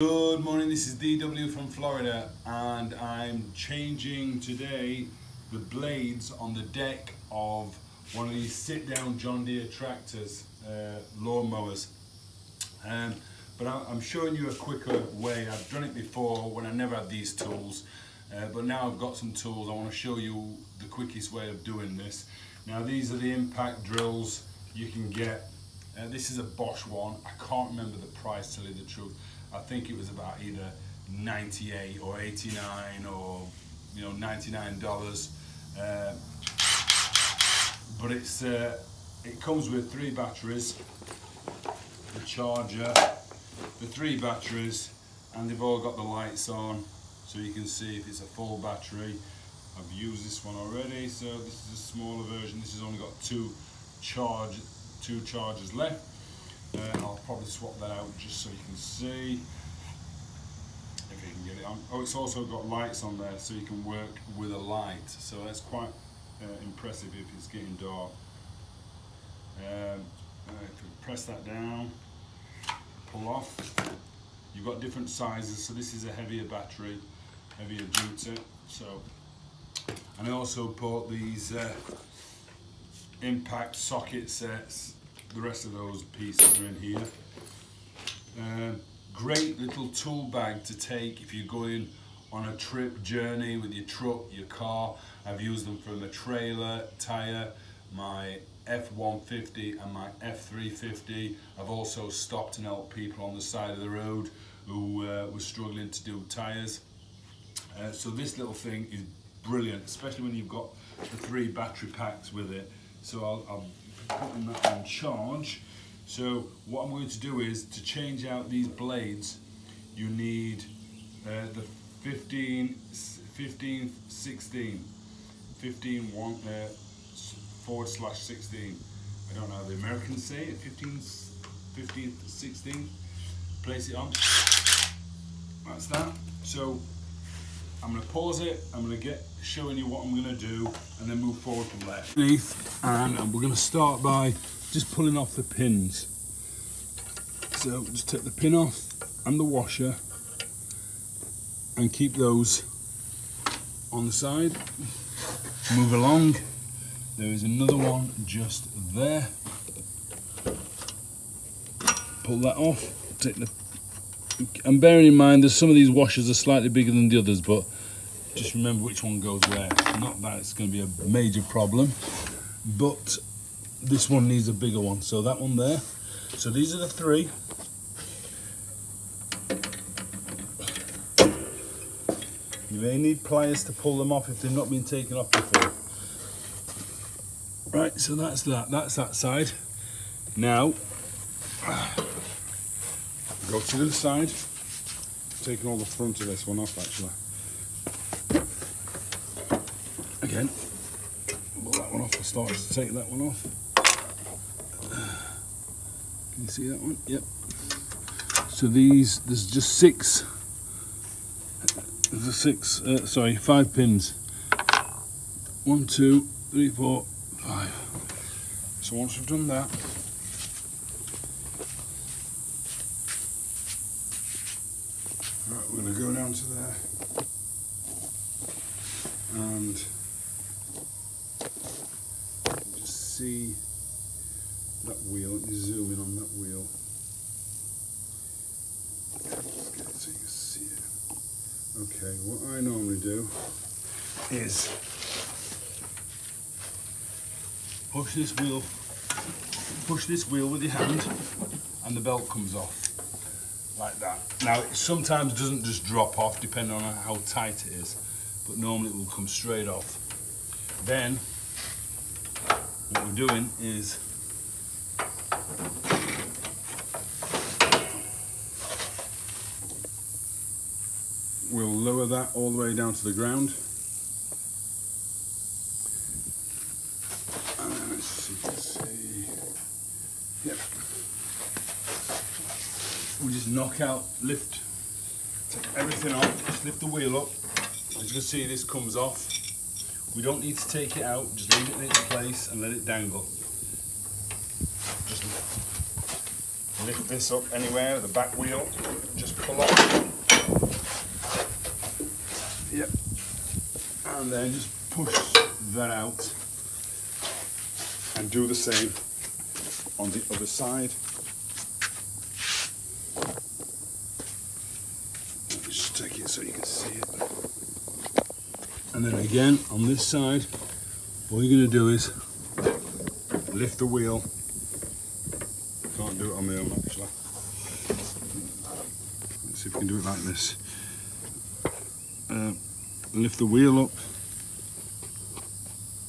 Good morning, this is DW from Florida and I'm changing today the blades on the deck of one of these sit down John Deere tractors, uh, lawn mowers. Um, but I'm showing you a quicker way. I've done it before when I never had these tools, uh, but now I've got some tools. I want to show you the quickest way of doing this. Now these are the impact drills you can get. Uh, this is a Bosch one. I can't remember the price, to tell you the truth. I think it was about either 98 or 89 or you know 99 dollars. Uh, but it's uh, it comes with three batteries, the charger, the three batteries, and they've all got the lights on, so you can see if it's a full battery. I've used this one already, so this is a smaller version. This has only got two charge, two chargers left. Uh, I'll probably swap that out just so you can see if you can get it on. Oh, it's also got lights on there so you can work with a light. So that's quite uh, impressive if it's getting dark. Um, press that down, pull off. You've got different sizes, so this is a heavier battery, heavier duty. So, and I also bought these uh, impact socket sets the rest of those pieces are in here. Uh, great little tool bag to take if you're going on a trip journey with your truck, your car. I've used them for my trailer, tyre, my F-150 and my F-350. I've also stopped and helped people on the side of the road who uh, were struggling to do tyres. Uh, so this little thing is brilliant, especially when you've got the three battery packs with it. So I'll, I'll putting that on charge. So what I'm going to do is to change out these blades, you need uh, the 15, 15, 16, 15, one, uh, forward slash 16. I don't know how the Americans say it, 15, 15, 16. Place it on. That's that. So I'm going to pause it. I'm going to get showing you what I'm going to do and then move forward from there. And we're going to start by just pulling off the pins. So just take the pin off and the washer and keep those on the side. Move along. There is another one just there. Pull that off. Take the and bearing in mind that some of these washers are slightly bigger than the others, but just remember which one goes where. Not that it's going to be a major problem, but this one needs a bigger one. So that one there. So these are the three. You may need pliers to pull them off if they've not been taken off before. Right, so that's that. That's that side. Now, Go to the side. Taking all the front of this one off actually. Again, pull that one off. I started to take that one off. Can you see that one? Yep. So these, there's just six. There's six, uh, sorry, five pins. One, two, three, four, five. So once we've done that, Right, we're going to go down to there and just see that wheel. Let me zoom in on that wheel. Just get it so you can see it. Okay, what I normally do is push this wheel, push this wheel with your hand, and the belt comes off like that. Now it sometimes doesn't just drop off depending on how tight it is, but normally it will come straight off. Then what we're doing is we'll lower that all the way down to the ground. we just knock out, lift, take everything off, just lift the wheel up. As you can see, this comes off. We don't need to take it out, just leave it in its place and let it dangle. Just lift this up anywhere, the back wheel, just pull up. Yep. And then just push that out and do the same on the other side. Just take it so you can see it. And then again on this side, all you're going to do is lift the wheel. Can't do it on my own actually. Let's see if we can do it like this. Uh, lift the wheel up.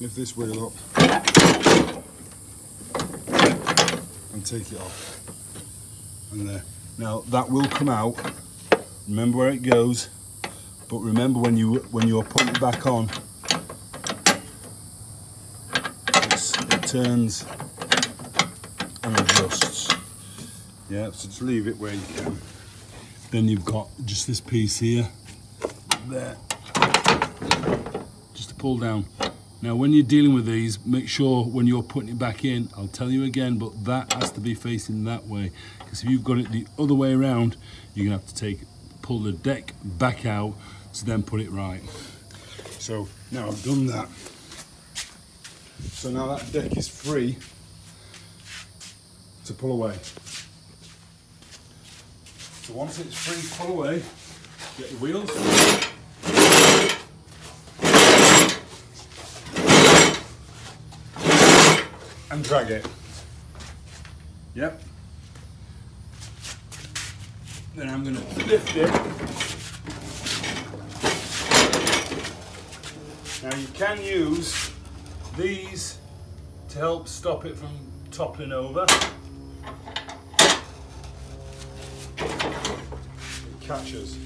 Lift this wheel up. And take it off. And there. Now that will come out. Remember where it goes. But remember when you when you're putting it back on, it turns and adjusts. Yeah, so just leave it where you can. Then you've got just this piece here, there, just to pull down. Now when you're dealing with these, make sure when you're putting it back in, I'll tell you again, but that has to be facing that way. Because if you've got it the other way around, you're gonna have to take, pull the deck back out to then put it right. So now I've done that. So now that deck is free to pull away. So once it's free, pull away, get your wheels. And drag it. Yep. Then I'm going to lift it you can use these to help stop it from toppling over. It catches.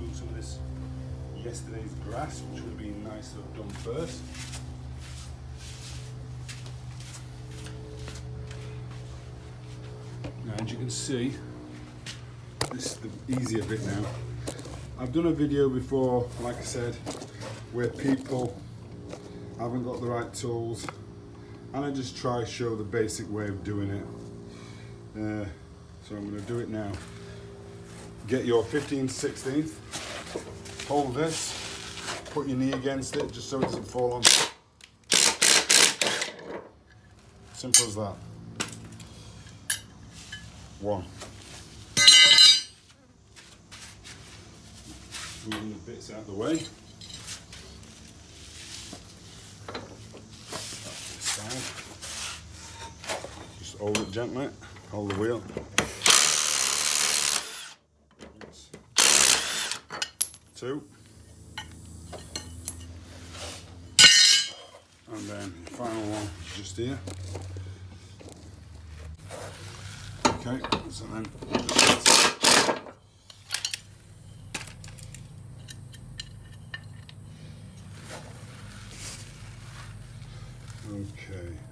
Move some of this yesterday's grass, which would have been nice to have done first. Now as you can see, this is the easier bit now. I've done a video before, like I said, where people haven't got the right tools and I just try show the basic way of doing it. Uh, so I'm going to do it now. Get your 15 16th hold this put your knee against it just so it doesn't fall on. Simple as that. One. Moving the bits out of the way Just hold it gently, hold the wheel. Two. And then the final one just here. Okay, so then Okay.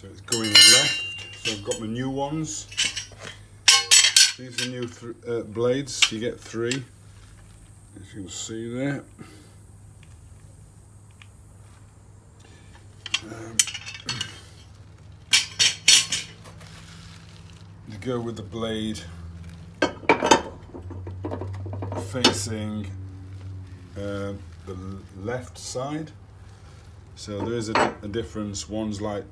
So it's going left. So I've got my new ones. These are new uh, blades. You get three. As you can see there. Um, you go with the blade facing uh, the left side. So there is a, a difference. One's like,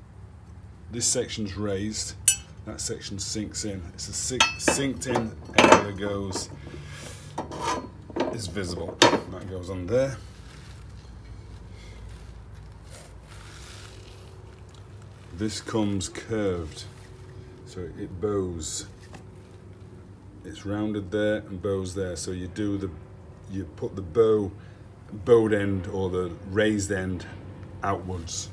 this section's raised, that section sinks in. It's a sink, sinked in area that goes, is visible. That goes on there. This comes curved, so it bows. It's rounded there and bows there. So you do the, you put the bow bowed end or the raised end outwards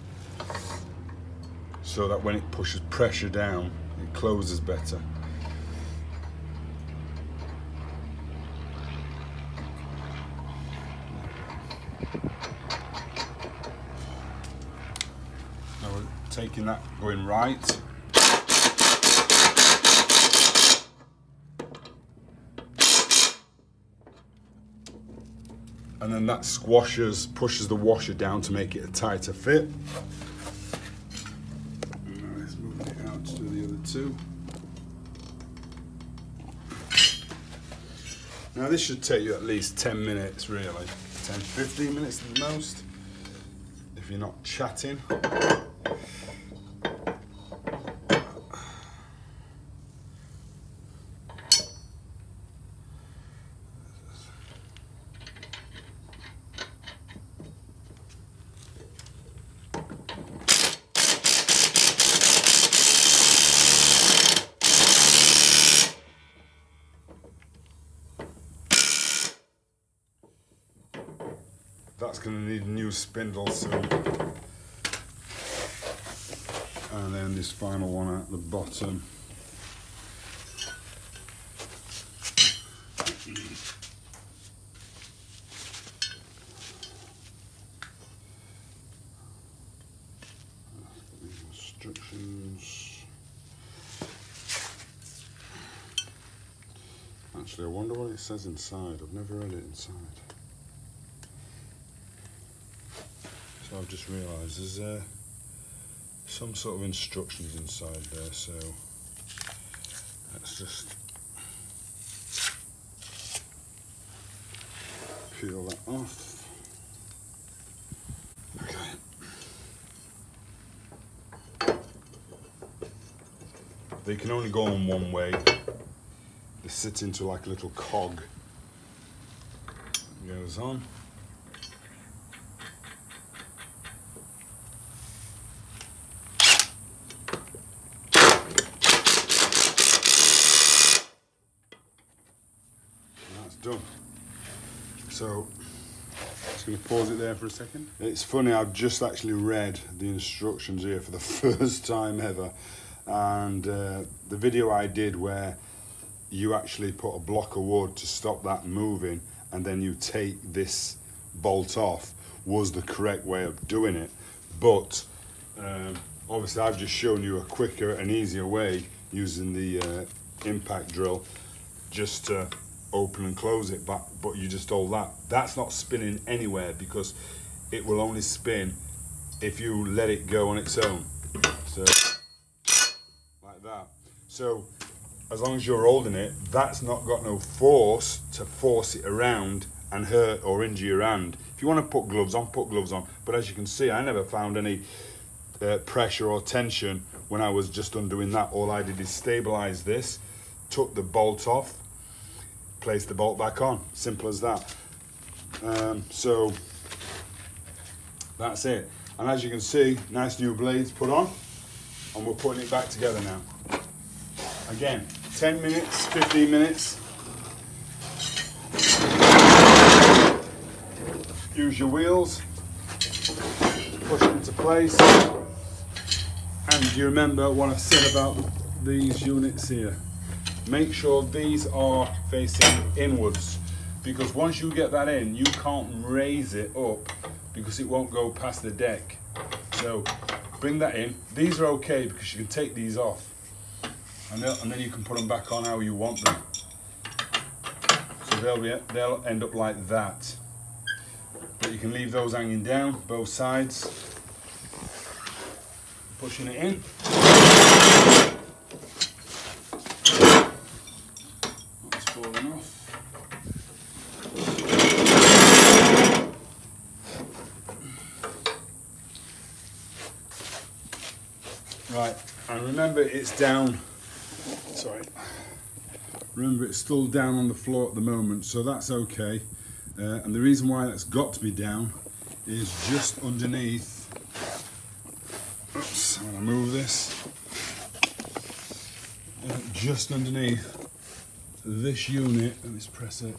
so that when it pushes pressure down it closes better. Now we're taking that going right and then that squashes, pushes the washer down to make it a tighter fit. Now this should take you at least 10 minutes really, 10, 15 minutes at the most, if you're not chatting. That's going to need a new spindle soon. And then this final one at the bottom. Instructions. Actually, I wonder what it says inside. I've never read it inside. So I've just realised there's uh, some sort of instructions inside there, so let's just peel that off. Okay. They can only go on one way. They sit into like a little cog. Goes on. That's done. So, just going to pause it there for a second. It's funny, I've just actually read the instructions here for the first time ever. And uh, the video I did where you actually put a block of wood to stop that moving and then you take this bolt off was the correct way of doing it. But um, obviously I've just shown you a quicker and easier way using the uh, impact drill just to open and close it but but you just hold that. That's not spinning anywhere because it will only spin if you let it go on its own. So like that. So as long as you're holding it that's not got no force to force it around and hurt or injure your hand. If you want to put gloves on put gloves on. But as you can see I never found any uh, pressure or tension when I was just undoing that. All I did is stabilize this took the bolt off place the bolt back on. Simple as that. Um, so that's it. And as you can see, nice new blades put on and we're putting it back together now. Again, 10 minutes, 15 minutes. Use your wheels, push it into place. And do you remember what I said about these units here make sure these are facing inwards. Because once you get that in you can't raise it up because it won't go past the deck. So bring that in. These are okay because you can take these off. And, and then you can put them back on how you want them. So they'll be they'll end up like that. But you can leave those hanging down both sides. Pushing it in falling off. Right, and remember it's down, sorry, remember it's still down on the floor at the moment, so that's okay. Uh, and the reason why that's got to be down is just underneath, oops, I'm gonna move this, uh, just underneath this unit, let me press it.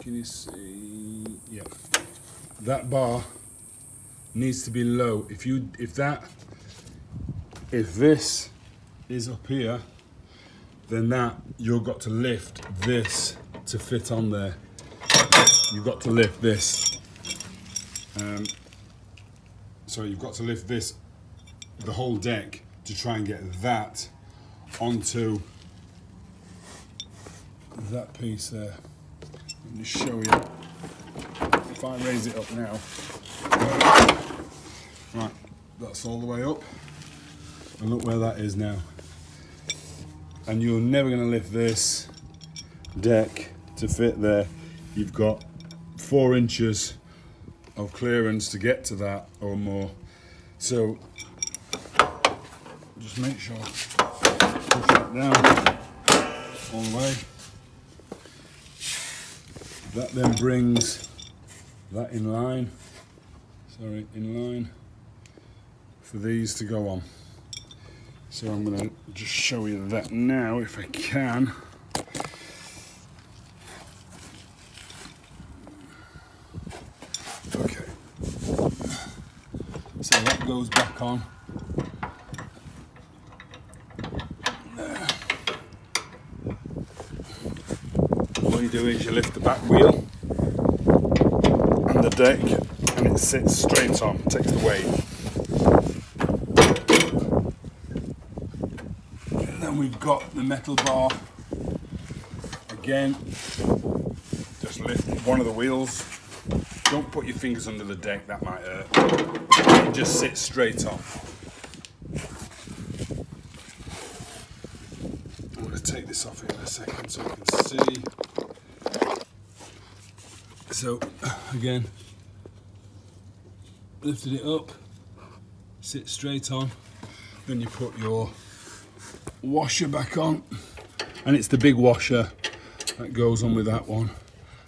Can you see? Yeah. That bar needs to be low. If you, if that, if this is up here, then that, you've got to lift this to fit on there. You've got to lift this. Um, so you've got to lift this, the whole deck, to try and get that onto that piece there. Let me show you. If I raise it up now, right, that's all the way up. And look where that is now. and you're never going to lift this deck to fit there. You've got four inches of clearance to get to that or more. So just make sure push that down all the way. That then brings that in line, sorry, in line for these to go on. So I'm going to just show you that now if I can. Okay. So that goes back on. What you do is you lift the back wheel and the deck and it sits straight on, takes the weight. We've got the metal bar. Again just lift one of the wheels. Don't put your fingers under the deck that might hurt. It just sits straight on. I'm going to take this off in a second so you can see. So again lifted it up sit straight on. Then you put your washer back on. And it's the big washer that goes on with that one.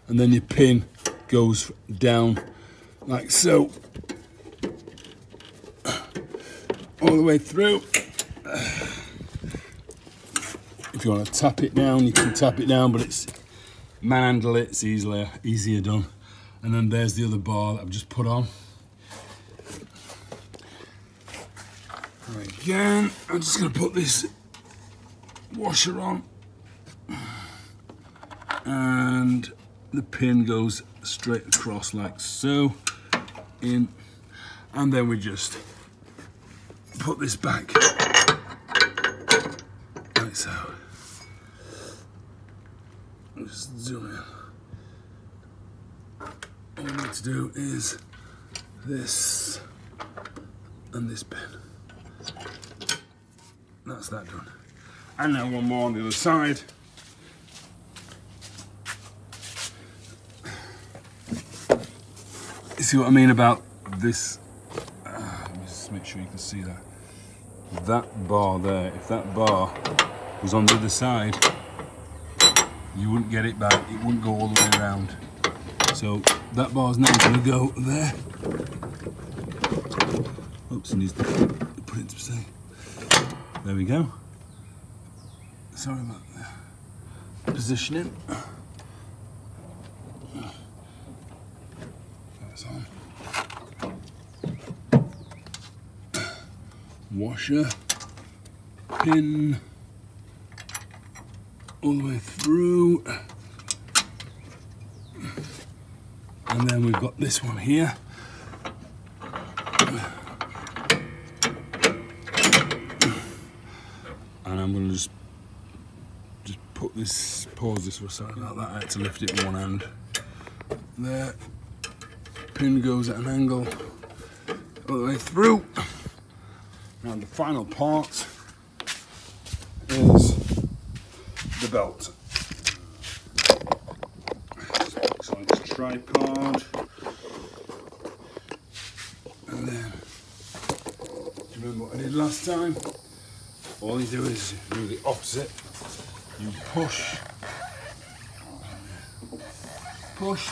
And then your pin goes down like so. All the way through. If you want to tap it down you can tap it down but it's manhandle it it's easier easier done. And then there's the other bar that I've just put on. Again. I'm just going to put this washer on. And the pin goes straight across like so in. And then we just put this back. Like so. Just zoom in all we need to do is this and this pin that's that done and then one more on the other side. You see what I mean about this? Uh, let me just make sure you can see that. That bar there, if that bar was on the other side, you wouldn't get it back, it wouldn't go all the way around. So that bar's now going to go there. Oops, needs to put it to say. There we go. Sorry about the positioning. That's on. Washer, pin, all the way through. And then we've got this one here. And I'm going to just put this, pause this for a second like that, I had to lift it one hand. There, pin goes at an angle all the way through. Now the final part is the belt. So this tripod. And then, do you remember what I did last time? All you do is do the opposite you push, push,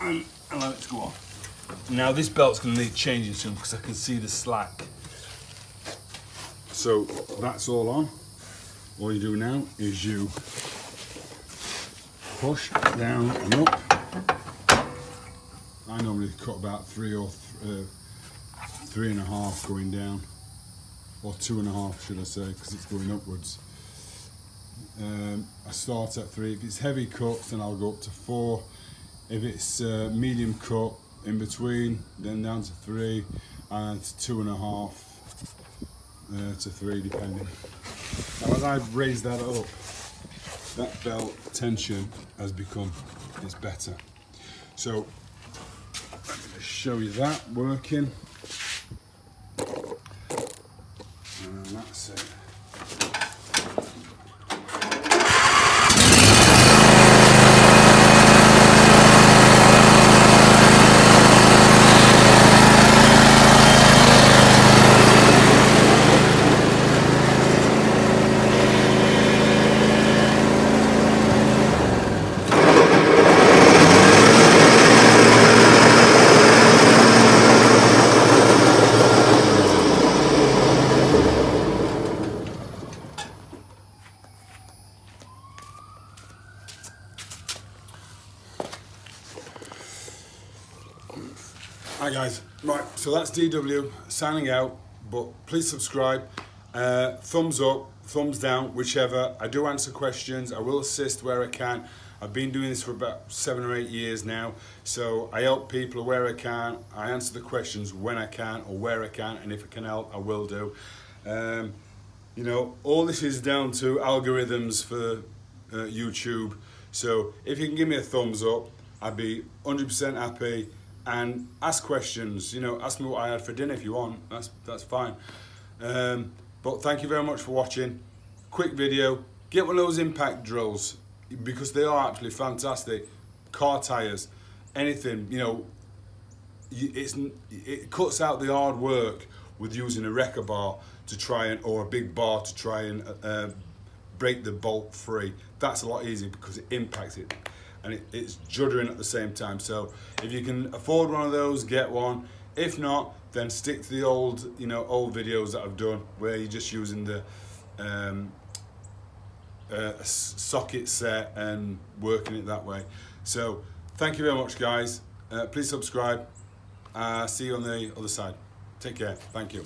and allow it to go on. Now this belt's going to need changing soon because I can see the slack. So that's all on. All you do now is you push down and up. I normally cut about three or th uh, three and a half going down or two and a half should I say because it's going upwards. Um, I start at three. If it's heavy cut, then I'll go up to four. If it's uh, medium cut in between then down to three. And to two and a half uh, to three depending. Now as I've raised that up that belt tension has become is better. So let me show you that working and that's it Hi guys, right, so that's DW signing out, but please subscribe, uh, thumbs up, thumbs down, whichever. I do answer questions, I will assist where I can. I've been doing this for about seven or eight years now, so I help people where I can, I answer the questions when I can or where I can, and if I can help, I will do. Um, you know, all this is down to algorithms for uh, YouTube, so if you can give me a thumbs up, I'd be 100% happy and ask questions. You know, ask me what I had for dinner if you want. That's that's fine. Um, but thank you very much for watching. Quick video. Get one of those impact drills because they are actually fantastic. Car tires, anything. You know, it's it cuts out the hard work with using a wrecker bar to try and or a big bar to try and uh, break the bolt free. That's a lot easier because it impacts it and it, it's juddering at the same time. So if you can afford one of those, get one. If not, then stick to the old, you know, old videos that I've done where you're just using the um, uh, socket set and working it that way. So thank you very much, guys. Uh, please subscribe. Uh, see you on the other side. Take care. Thank you.